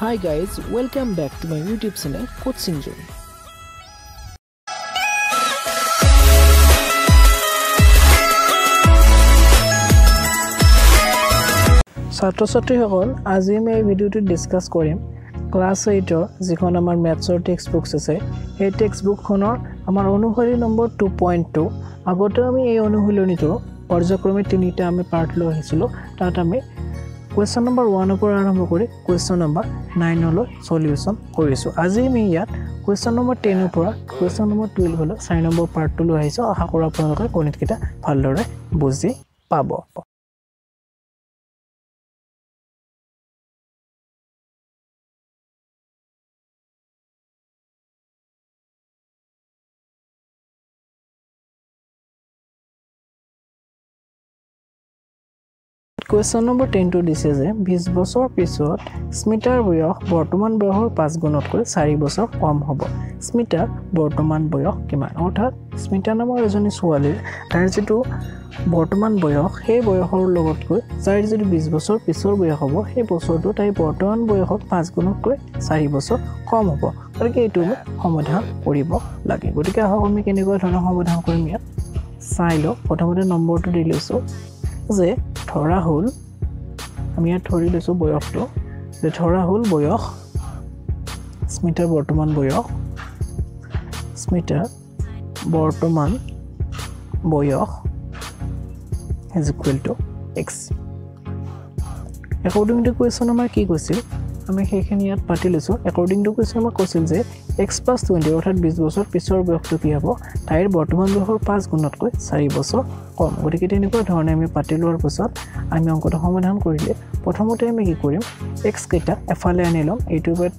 Hi guys, welcome back to my YouTube channel Coaching Zone. ছাত্ৰ ছাত্ৰীসকল আজি আমি এই ভিডিঅ'টোত ডিছকাছ কৰিম ক্লাছ এইটৰ যিখন আমাৰ মেথছৰ টেক্সট বুকছ আছে সেই টেক্সট বুকখনৰ আমাৰ অনুসৰি নম্বৰ টু পইণ্ট টু আগতে আমি এই অনুশীলনীটো পৰ্যায়ক্ৰমে তিনিটা আমি পাৰ্ট লৈ আহিছিলোঁ তাত আমি কুৱেশ্যন নম্বৰ ওৱানৰ পৰা আৰম্ভ কৰি কুৱেশ্যন নম্বৰ নাইনলৈ চলিউশ্যন কৰিছোঁ। আজি আমি ইয়াত কুৱেশ্যন নম্বৰ টেনৰ পৰা কুৱেশ্যন নম্বৰ টুৱেলভলৈ চাৰি নম্বৰ পাৰ্টটো লৈ আহিছোঁ। আশা কৰোঁ আপোনালোকে গণিতকেইটা ভালদৰে বুজি পাব। কুৱেশ্যন নম্বৰ টেনটো দিছে যে বিছ বছৰ পিছত স্মিতাৰ বয়স বৰ্তমান বয়সৰ পাঁচ গুণতকৈ চাৰি বছৰ কম হ'ব। স্মিতাৰ বৰ্তমান বয়স কিমান? অৰ্থাৎ স্মিতা নামৰ এজনী ছোৱালীৰ তাইৰ যিটো বৰ্তমান বয়স সেই বয়সৰ লগতকৈ যাৰ যিটো বিছ বছৰ পিছৰ বয়স হ'ব সেই বছৰটো তাইৰ বৰ্তমান বয়সত পাঁচ গুণতকৈ চাৰি বছৰ কম হ'ব। গতিকে এইটো সমাধান কৰিব লাগে। গতিকে আহক আমি কেনেকুৱা ধৰণৰ সমাধান কৰিম ইয়াত? চাই লওঁ। প্ৰথমতে নম্বৰটো দি লৈছোঁ যে ধৰা হ'ল আমি ইয়াত ধৰি লৈছোঁ বয়সটো। যে ধৰা হ'ল বয়স স্মিতাৰ বৰ্তমান বয়স। স্মিতাৰ বৰ্তমান বয়স is equal to x according to question আমাৰ কি কৈছিল? আমি সেইখিনি ইয়াত পাতি লৈছোঁ। একৰ্ডিং টু কুৱেশ্যন আমাক কৈছিল যে এক্স প্লাছ টুৱেণ্টি অৰ্থাৎ বিছ বছৰ পিছৰ বয়সটো কি হ'ব? তাইৰ বৰ্তমান বয়সৰ পাঁচ গুণতকৈ চাৰি বছৰ কম। গতিকে তেনেকুৱা ধৰণে আমি পাতি লোৱাৰ পাছত আমি অংকটো সমাধান কৰিলে প্ৰথমতে আমি কি কৰিম? এক্সকেইটা এফালে আনি ল'ম। এইটো এবাৰ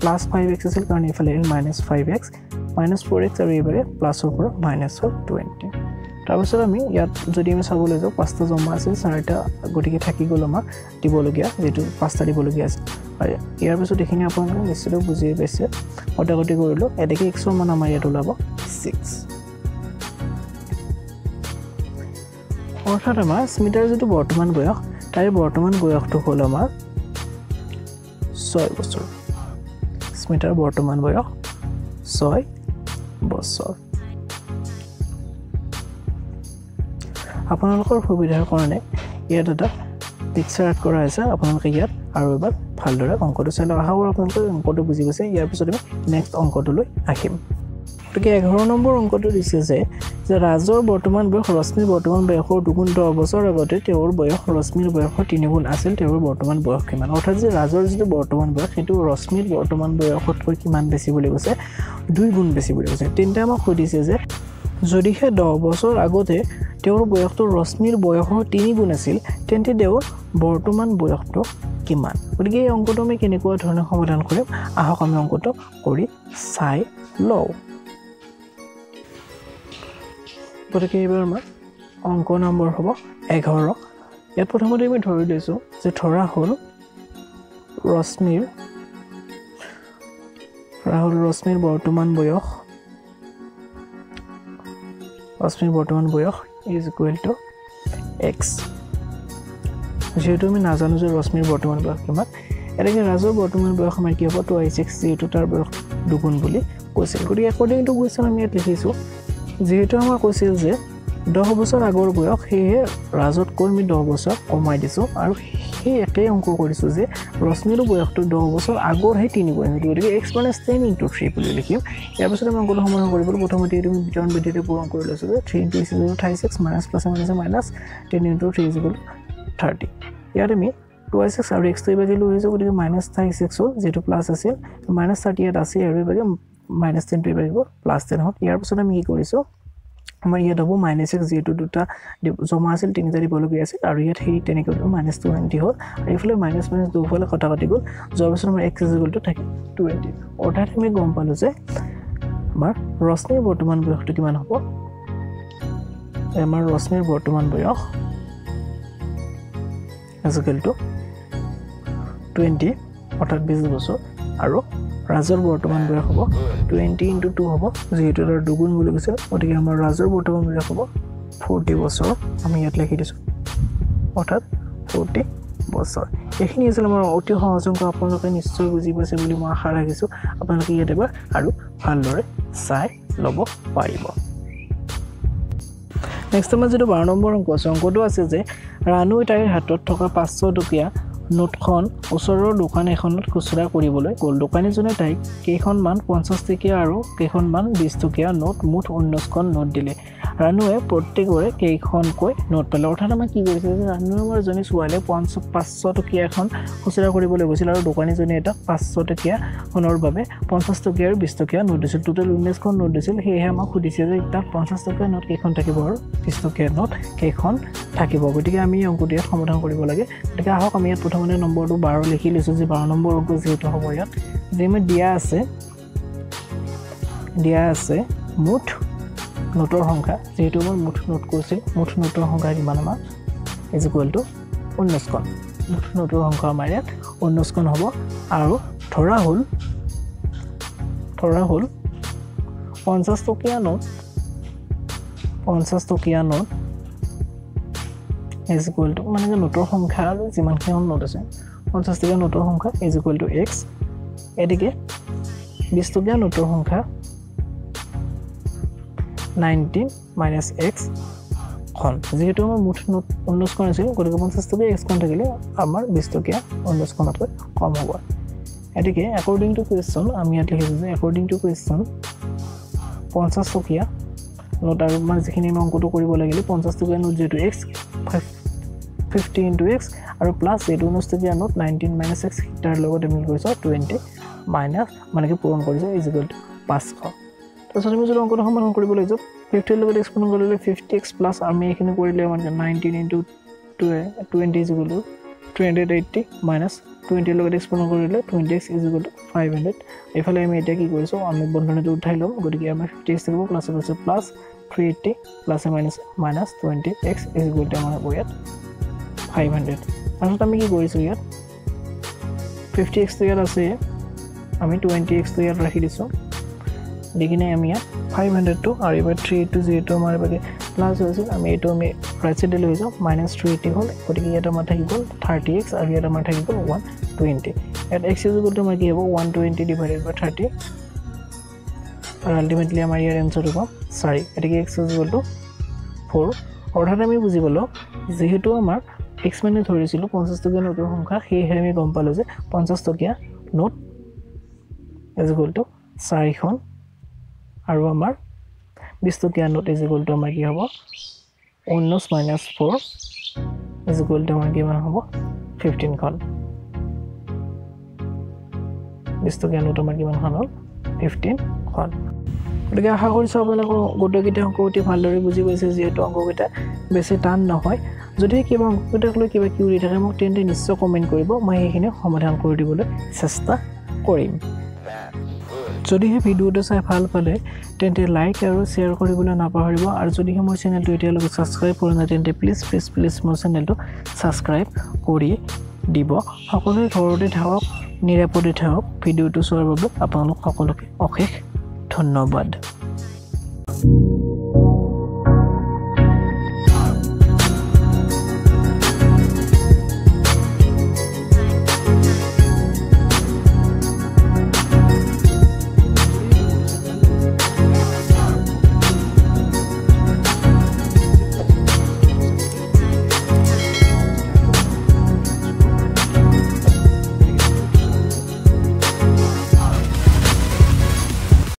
প্লাছ ফাইভ এক্স আছিল কাৰণ এইফালে আহিল minus five x. Minus four x আৰু এইবাৰে প্লাছৰ পৰা মাইনাছৰ টুৱেণ্টি। তাৰপিছত আমি ইয়াত যদি আমি চাবলৈ যাওঁ পাঁচটা জমা আছিল চাৰিটা গতিকে থাকি গ'ল আমাৰ দিবলগীয়া যিটো পাঁচটা দিবলগীয়া আছিল আৰু ইয়াৰ পিছত এইখিনি আপোনালোকে নিশ্চিত বুজি পাইছে। কটাকটি কৰিলোঁ। এনেকৈ এক্সৰ মান আমাৰ ইয়াত ওলাব। ছিক্স অৰ্থাৎ আমাৰ স্মিতাৰ যিটো বৰ্তমান বয়স তাইৰ বৰ্তমান বয়সটো হ'ল আমাৰ ছয় বছৰ। স্মিতাৰ বৰ্তমান বয়স ছয় বছৰ। আপোনালোকৰ সুবিধাৰ কাৰণে ইয়াত এটা পিকচাৰ এড কৰা হৈছে আপোনালোকে ইয়াত। আৰু এবাৰ ভালদৰে অংকটো চাই লওক। আশা কৰোঁ আপোনালোকে অংকটো বুজি গৈছে ইয়াৰ পিছত আমি নেক্সট অংকটোলৈ আহিম। গতিকে এঘাৰ নম্বৰ অংকটো দিছে যে যে ৰাজৰ বৰ্তমান বয়স ৰশ্মিৰ বৰ্তমান বয়সৰ দুগুণ দহ বছৰ আগতে তেওঁৰ বয়স ৰশ্মিৰ বয়সৰ তিনিগুণ আছিল। তেওঁৰ বৰ্তমান বয়স কিমান? অৰ্থাৎ যে ৰাজৰ যিটো বৰ্তমান বয়স সেইটো ৰশ্মিৰ বৰ্তমান বয়সতকৈ কিমান বেছি বুলি কৈছে? দুই গুণ বেছি বুলি কৈছে। তেন্তে আমাক সুধিছে যে যদিহে দহ বছৰ আগতে তেওঁৰ বয়সটো ৰশ্মিৰ বয়সৰ তিনি গুণ আছিল তেন্তে তেওঁৰ বৰ্তমান বয়সটো কিমান? গতিকে এই অংকটো আমি কেনেকুৱা ধৰণে সমাধান কৰিম আহক আমি অংকটো কৰি চাই লওঁ। গতিকে এইবাৰ আমাৰ অংক নম্বৰ হ'ব এঘাৰ। ইয়াত প্ৰথমতে আমি ধৰি লৈছোঁ যে ধৰা হ'ল ৰশ্মিৰ ধৰা হ'ল ৰশ্মিৰ বৰ্তমান বয়স ৰশ্মিৰ বৰ্তমান বয়স ইজ ইকুৱেল টু এক্স যিহেতু আমি নাজানো যে ৰশ্মিৰ বৰ্তমান বয়স কিমান এনেকৈ ৰাজৰ বৰ্তমান বয়স আমাৰ কি হ'ব? টু আই ছিক্স যিহেতু তাৰ বয়স দুগুণ বুলি কৈছিল গতিকে একৰ্ডিং টু কুৱেশ্যন আমি ইয়াত লিখিছোঁ যিহেতু আমাৰ কৈছিল যে দহ বছৰ আগৰ বয়স সেয়েহে ৰাজতকৈ আমি দহ বছৰ কমাই দিছোঁ আৰু সেই একেই অংক কৰিছোঁ যে ৰশ্মিৰো বয়সটো দহ বছৰ আগৰ সেই তিনি গুণ গতিকে x minus ten into three বুলি লিখিম। ইয়াৰ পিছত আমি অংকটো সমাধান কৰিবলৈ প্ৰথমতে এইটো বিতৰণ বিধিটো পূৰণ কৰি লৈছোঁ যে three into equal thirty six minus plus minus minus ten into three equal thirty ইয়াত আমি টু আই ছিক্স আৰু এক্সটো এইভাগে লৈ আহিছোঁ গতিকে মাইনাছ থাৰ্টি ছিক্স হ'ল যিহেতু প্লাছ আছিল। মাইনাছ থাৰ্টি ইয়াত আছে আৰু এইভাগে মাইনাছ টেনটো এইভাগে প্লাছ টেন হ'ল। ইয়াৰ পিছত আমি কি কৰিছোঁ? আমাৰ ইয়াত হ'ব মাইনাছ এক্স যিহেতু দুটা জমা আছিল তিনিটা দিবলগীয়া আছিল আৰু ইয়াত সেই তেনেকৈ মাইনাছ টুৱেণ্টি হ'ল আৰু এইফালে মাইনাছ মাইনাছ দুফালে কটা কাটি গ'ল যোৱাৰ পিছত আমাৰ এক্স ইজিকুলটো থাকে টুৱেণ্টি অৰ্থাৎ আমি গম পালোঁ যে আমাৰ ৰশ্মিৰ বৰ্তমান বয়সটো কিমান হ'ব? আমাৰ ৰশ্মিৰ বৰ্তমান বয়স ইজিকেলটো টুৱেণ্টি অৰ্থাৎ বিছ বছৰ আৰু ৰাজৰ বৰ্তমান বয়স হ'ব। টুৱেণ্টি ইণ্টু টু হ'ব যিহেতু তাৰ দুগুণ বুলি কৈছে। গতিকে আমাৰ ৰাজৰ বৰ্তমান বয়স হ'ব ফৰ্টি বছৰ আমি ইয়াত লিখি দিছোঁ। অৰ্থাৎ ফৰ্টি বছৰ। এইখিনি আছিলে আমাৰ অতি সহজ অংক আপোনালোকে নিশ্চয় বুজি পাইছে বুলি মই আশা ৰাখিছোঁ। আপোনালোকে ইয়াত এবাৰ আৰু ভালদৰে চাই ল'ব পাৰিব। নেক্সট আমাৰ যিটো বাৰ নম্বৰ অংক আছে অংকটো আছে যে ৰাণু তাইৰ হাতত থকা পাঁচশ টকীয়া নোটখন ওচৰৰ দোকান এখনত খুচুৰা কৰিবলৈ গ'ল। দোকানীজনে তাইক কেইখনমান পঞ্চাছ টকীয়া আৰু কেইখনমান বিছ টকীয়া নোট মুঠ ঊনৈছখন নোট দিলে। ৰাণুৱে প্ৰত্যেকৰে কেইখনকৈ নোট পালে অৰ্থাৎ আমাৰ কি কৰিছে যে ৰাণু আমাৰ এজনী ছোৱালীয়ে পঞ্চ পাঁচশ টকীয়া এখন খুচুৰা কৰিবলৈ গৈছিল আৰু দোকানীজনীয়ে এটা পাঁচশ টকীয়া সোণৰ বাবে পঞ্চাছ টকীয়া আৰু বিছ টকীয়া নোট দিছিল। টোটেল ঊনৈছখন নোট দিছিল। সেয়েহে আমাক সুধিছে যে তাত পঞ্চাছ টকীয়া নোট কেইখন থাকিব আৰু বিছ টকীয়া নোট কেইখন থাকিব? গতিকে আমি অংকটো ইয়াত সমাধান কৰিব লাগে। গতিকে আহক আমি ইয়াত প্ৰথমতে নম্বৰটো বাৰ লিখি লৈছোঁ যে বাৰ নম্বৰ অংক যিহেতু হ'ব ইয়াত। যে আমাৰ দিয়া আছে দিয়া আছে মুঠ নোটৰ সংখ্যা যিহেতু মই মুঠ নোট কৰিছিল মুঠ নোটৰ সংখ্যা কিমান আমাৰ? ইজ ইকুৱেল টু ঊনৈছখন মুঠ নোটৰ সংখ্যা আমাৰ ইয়াত ঊনৈছখন হ'ব। আৰু ধৰা হ'ল ধৰা হ'ল পঞ্চাছ টকীয়া নোট পঞ্চাছ টকীয়া নোট ইজ ইকুৱেল টু মানে যে নোটৰ সংখ্যা যিমানখিনি নোট আছে পঞ্চাছ টকীয়া নোটৰ সংখ্যা ইজ ইকুৱেল টু এক্স এদিকে বিছ টকীয়া নোটৰ সংখ্যা নাইনটিন মাইনাছ এক্স খন যিহেতু আমাৰ মুঠ নোট ঊনৈছখন আছিল গতিকে পঞ্চাছ টকীয়া এক্সখন থাকিলে আমাৰ বিছ টকীয়া ঊনৈছখনতকৈ কম হ'ব। গতিকে একৰ্ডিং টু কুৱেশ্যন আমি ইয়াত লিখিছোঁ যে একৰ্ডিং টু কুৱেশ্যন পঞ্চাছ টকীয়া নোট আৰু মানে যিখিনি আমি অংকটো কৰিব লাগিলে পঞ্চাছ টকীয়া নোট যিহেতু এক্স ফিফটি ইণ্টু এক্স আৰু প্লাছ যিহেতু ঊনৈছ টকীয়া নোট নাইনটিন মাইনাছ এক্স তাৰ লগত আমি কৰিছোঁ টুৱেণ্টি মাইনাছ মানে কি পূৰণ কৰিছোঁ ইজিকুৱেল টু পাঁচশ। তাৰপিছত আমি যদি অংকটো সমাধান কৰিব লাগিব ফিফটিৰ লগত এক্স পূৰণ কৰিলে ফিফটি এক্স প্লাছ আমি এইখিনি কৰিলে মানে nineteen into twenty is equal to two hundred eighty minus টুৱেণ্টিৰ লগত এক্স পূৰণ কৰিলে twenty x is equal to five hundred এইফালে আমি এতিয়া কি কৰিছোঁ আমি বন্ধনীটো উঠাই ল'ম গতিকে আমাৰ ফিফটি এক্স থাকিব প্লাছ কৈছোঁ plus three eighty প্লাছে minus minus twenty x is equal to আমাৰ হ'ব ইয়াত ফাইভ হাণ্ড্ৰেড তাৰপিছত আমি কি কৰিছোঁ ইয়াত? ফিফটি এক্সটো ইয়াত আছে আমি টুৱেণ্টি এক্সটো ইয়াত ৰাখি দিছোঁ। দি কিনে আমি ইয়াত ফাইভ হাণ্ড্ৰেডটো আৰু এইবাৰ থ্ৰী এইটটো যিহেতু আমাৰ বাকী প্লাছ হৈছিল আমি এইটো আমি ৰাইট চাইডে লৈ যাওঁ মাইনাছ থ্ৰী এইটি হ'ল গতিকে ইয়াত আমাৰ থাকি গ'ল থাৰ্টি এক্স আৰু ইয়াত আমাৰ থাকি গ'ল ওৱান টুৱেণ্টি ইয়াত এক্স ইজিকুলটো আমাৰ কি হ'ব? One twenty divided by thirty আৰু আল্টিমেটলি আমাৰ ইয়াৰ এনচাৰটো পাম চাৰি। গতিকে এক্স ইজিকুলটো ফ'ৰ অৰ্থাৎ আমি বুজি পালোঁ যিহেতু আমাৰ এক্স মানে ধৰিছিলোঁ পঞ্চাছ টকীয়া নোটৰ সংখ্যা সেয়েহে আমি গম পালোঁ যে পঞ্চাছ টকীয়া নোট ইজিকুলটো চাৰিখন আৰু আমাৰ বিছ টকীয়া নোট ইজিকুলটো আমাৰ কি হ'ব? ঊনৈছ মাইনাছ ফ'ৰ ইজিকুলটো আমাৰ কিমান হ'ব? ফিফটিনখন বিছ টকীয়া নোট আমাৰ কিমানখন হ'ল? ফিফটিনখন গতিকে আশা কৰিছোঁ আপোনালোকৰ গোটেইকেইটা অংক অতি ভালদৰে বুজি পাইছে যিহেতু অংককেইটা বেছি টান নহয়। যদি কিবা অংককেইটাক লৈ কিবা কিউৰি থাকে মোক তেন্তে নিশ্চয় কমেণ্ট কৰিব। মই সেইখিনি সমাধান কৰি দিবলৈ চেষ্টা কৰিম। যদিহে ভিডিঅ'টো চাই ভাল পালে তেন্তে লাইক আৰু শ্বেয়াৰ কৰিবলৈ নাপাহৰিব আৰু যদিহে মোৰ চেনেলটো এতিয়ালৈকে ছাবস্ক্ৰাইব কৰা নাই তেন্তে প্লিজ প্লিজ প্লিজ মোৰ চেনেলটো ছাবস্ক্ৰাইব কৰি দিব। সকলোৱে ঘৰতে থাকক নিৰাপদে থাকক ভিডিঅ'টো চোৱাৰ বাবে আপোনালোক সকলোকে অশেষ ধন্যবাদ।